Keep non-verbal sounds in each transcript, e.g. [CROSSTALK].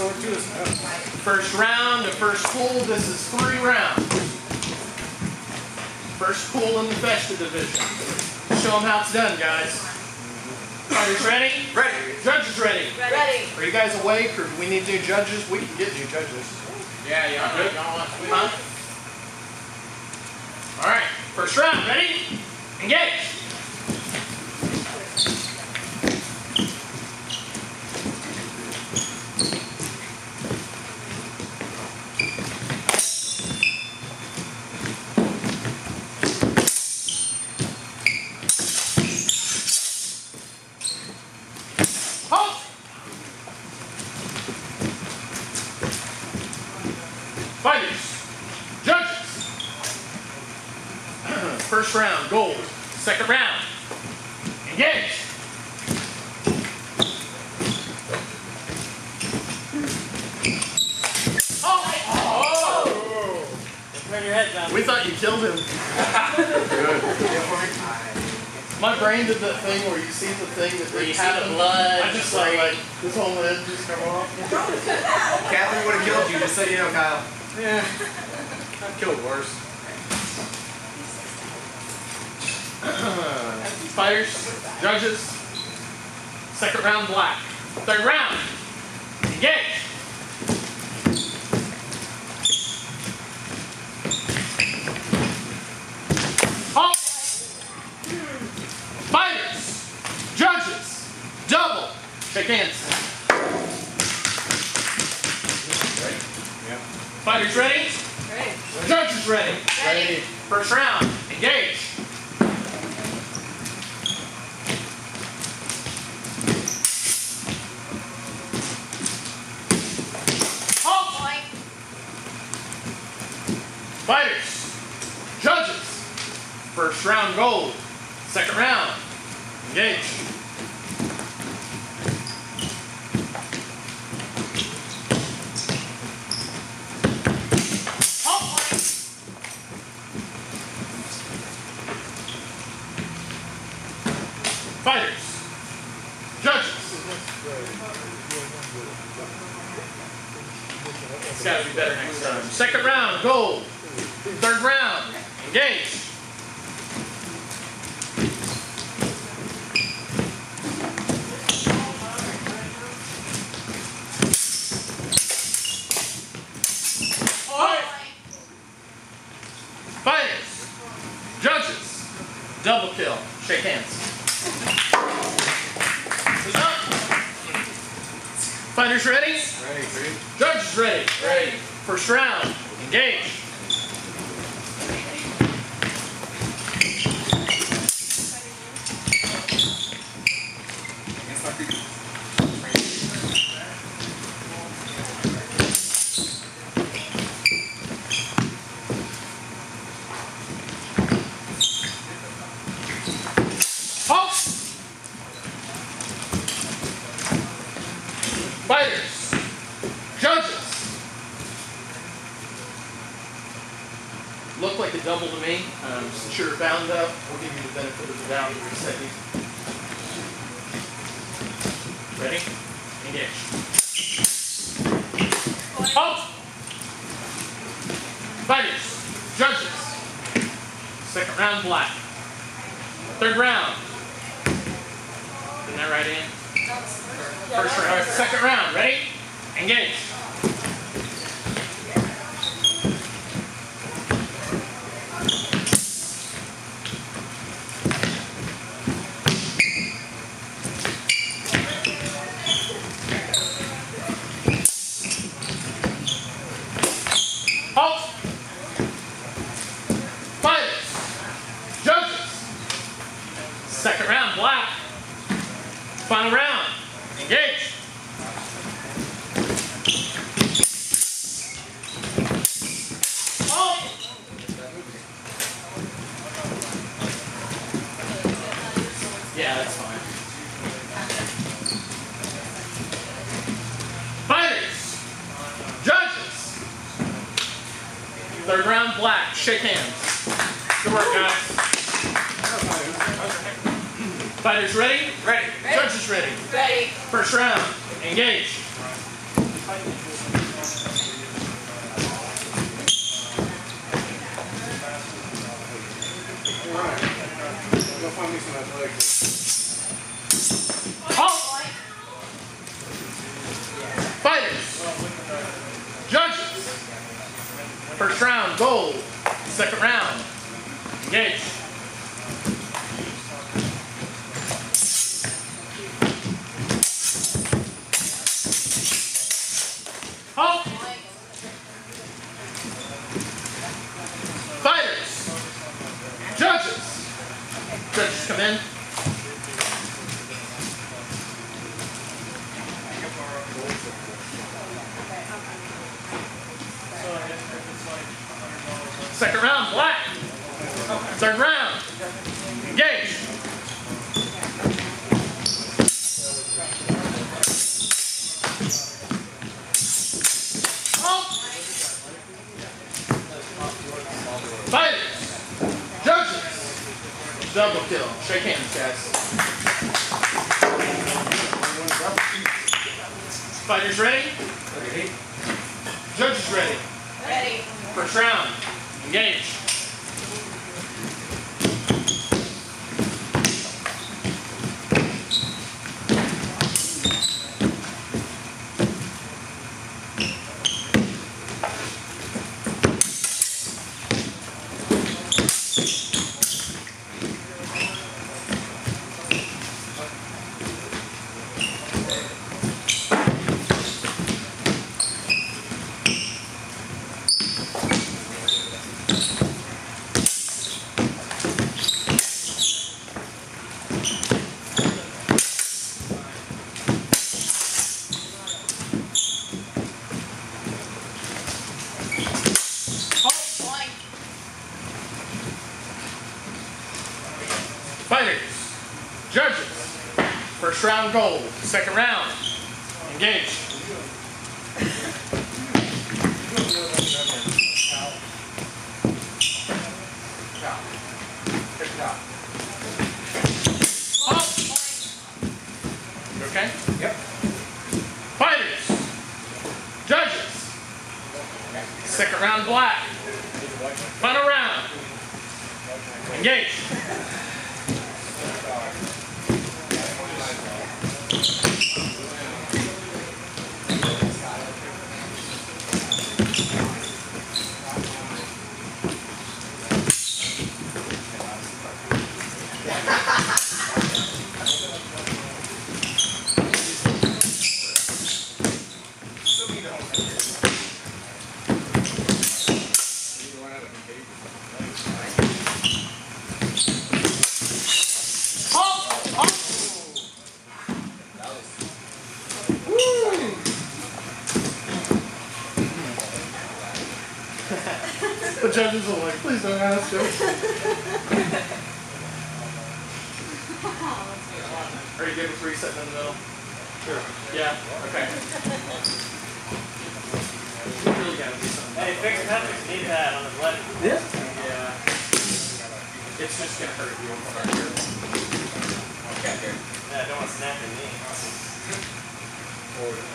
sword too. Uh, first round, the first pool. This is three rounds. First pool in the Festa division. Show them how it's done, guys. Fighters ready? Ready. Judges ready? Ready. Are you guys awake, or do we need new judges? We can get new judges. Yeah, yeah. Good. Huh? All right. First round. Ready? Engage. Halt! Fighters, judges. First round, gold. Second round, engage. Oh! Turn your head down. We thought you killed him. [LAUGHS] My brain did that thing where you see the thing that Where you didn't see the blood I just saw spray. like this whole head just come off. Catherine would have killed you, just so you know, Kyle. Yeah. I've killed worse. [CLEARS THROAT] Fighters, judges. Second round, black. Third round, engage. Halt. Fighters, judges, double. Shake hands. Fighters ready? Ready. Judges ready? Ready. First round, engage. Halt! Point. Fighters, judges. First gold. Second round, engage. Fighters, judges. It's got to be better next time. Second round, gold. Third round, engage. Point. Fighters, judges, double kill. Shake hands. Who's up? Fighters ready? Ready. Judges ready? Ready. First round, engage. Halt! Fighters, judges. Look like a double to me. Bound up, we'll give you the benefit of the doubt and reset you. Ready? Engage. Halt! Fighters, judges. Second round black. Third round. Isn't that right, Ian? First round. Second round. Ready? Engage. Halt! Fighters! Judges! Second round, black. Final round. Engage. Oh! Yeah, that's fine. Fighters! Judges! Third round, black. Shake hands. Good work, guys. Fighters ready? Ready. Judges ready. Ready. First round, engage. Alright. Go find me some athletics. Halt! Fighters. Judges. First round, gold. Second round, engage. Halt! Fighters. Judges. Judges come in. Second round, black. Third round, engage. Halt. Fighters, judges, double kill. Shake hands, guys. Fighters ready? Judges ready? Ready. First round, engage. Point. Fighters, judges, gold, second round, engage. You okay? Yep. Fighters, judges, second round black, final round, engage. Halt! Halt! The judges are like, please don't ask him. Are you good with resetting in the middle? Sure. Yeah, okay. You really gotta do something. Hey, Fix Patrick's need that on his left. Yeah? Yeah. It's just gonna hurt you from right here. Okay, here. Yeah, I don't want to snap your knee.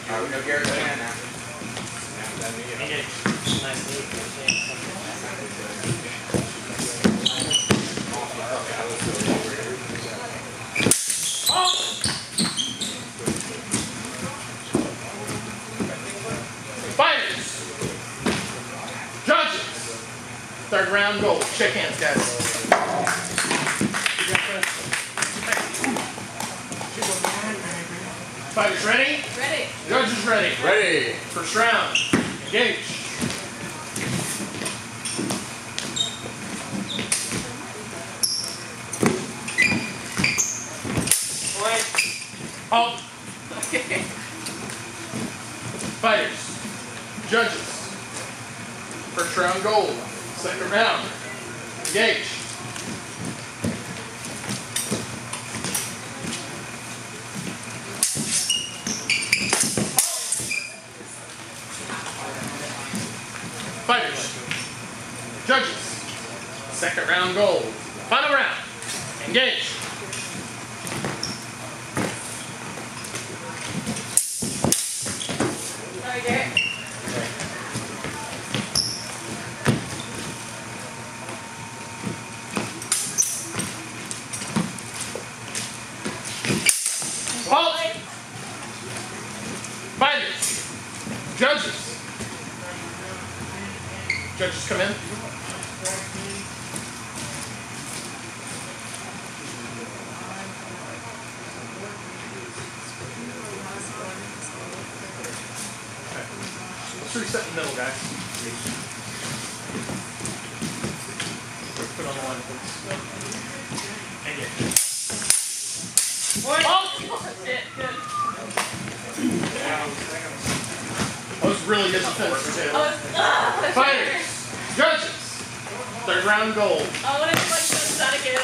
Alright, we go Garrett's hand now. Engage. Nice knee. Halt! Fighters! Judges! Third round goal. Shake hands, guys. Fighters ready? Ready. Judges ready. Ready. First round. Engage. Halt. Fighters. Judges. First round gold. Second round. Engage. Colts, Fighters, judges. Judges come in. Let's reset the middle, guys. Oh! Shit, good. That was really good defense, too. Fighters, judges, third round gold. I want to like this that again.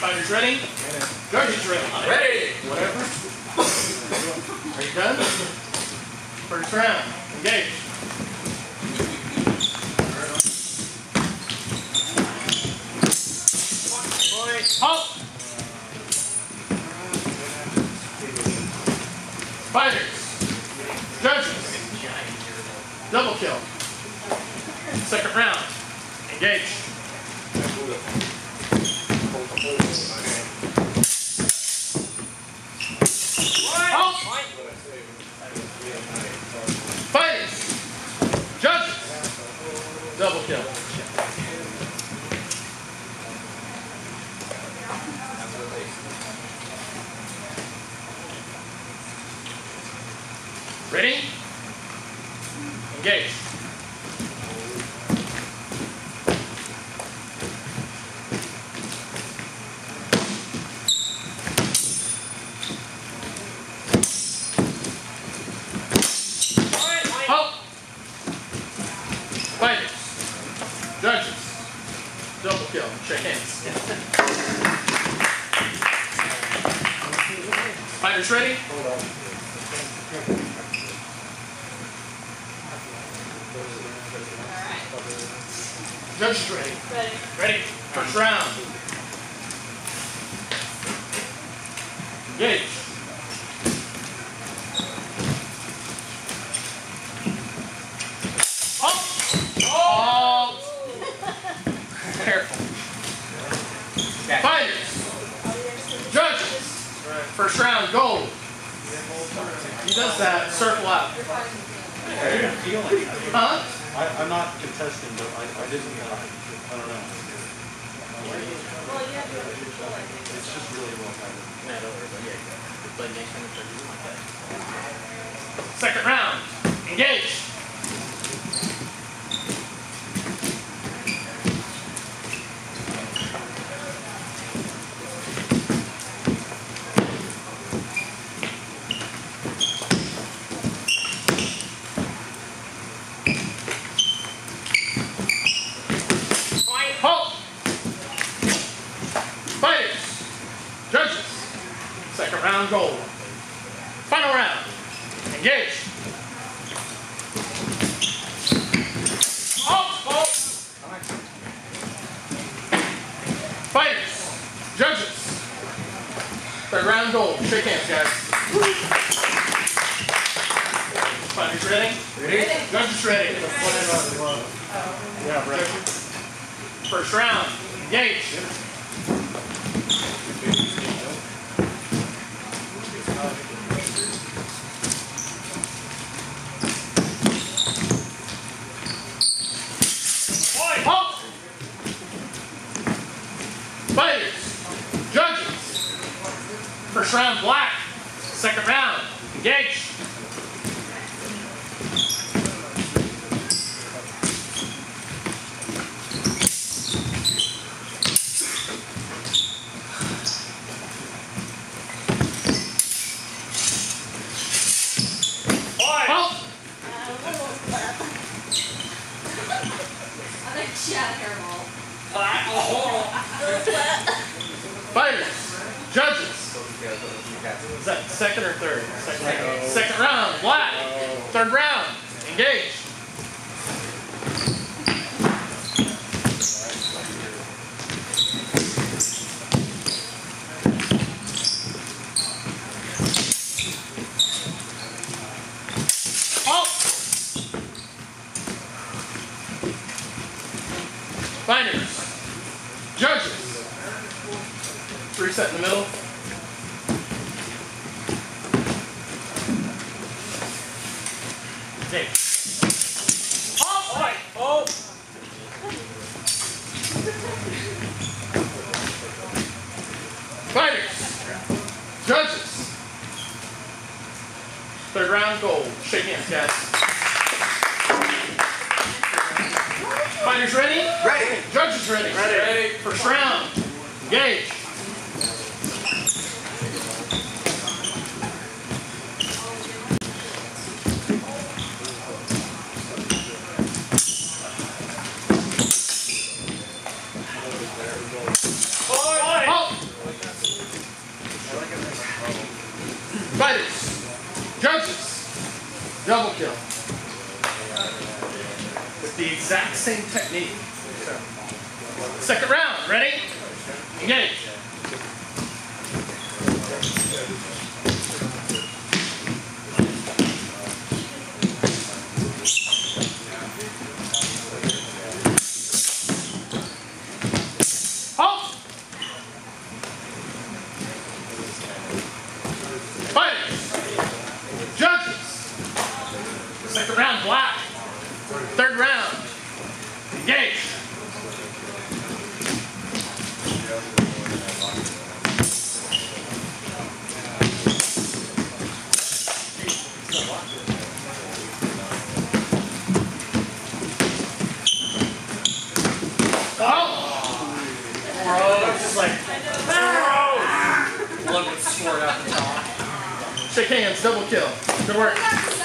Fighters ready? Judges ready? Ready. Whatever. Are you done? First round, engage. Halt! Fighters, judges, double kill. Second round, engage. Halt! Fighters, judges, double kill. Ready? Engage. Halt! Fighters. Judges. Double kill. Shake hands. Fighters ready? Alright, Judges ready. ready. Ready? First round. Engage. Halt! Oh. Halt! Oh. Oh. Careful. Fighters. Judges. First round, gold. He does that, circle out. Huh? I, I'm not contesting, but I, I didn't, uh, I don't know. Well. It's just really well timed. Second round, engage. Halt! Fighters, judges, second round gold. Final round, engage. Halt! Halt! Fighters, judges, third round gold. Shake hands, guys. Fighters ready? Ready. Judges ready. Yeah, right. First round, engage. Halt! Fighters, judges. First round, black. Second round, engage. Halt! I think she had a hairball. Fighters, judges. Is that second or third? Second. Second round, black. Third round, engage. Halt! Fighters, judges. Reset in the middle. Take. Oh! Oh! Fighters, judges. Third round gold. Shake hands, guys. Fighters ready? Ready. Judges ready? Ready. First round. Engage. Halt! Fighters, judges, double kill. With the exact same technique. Second round, ready? Engage. Halt! Fighters, judges. Second round, black. Third round, engage. Halt! It's just like. Blood would squirt out the top. Shake hands, double kill. Good work.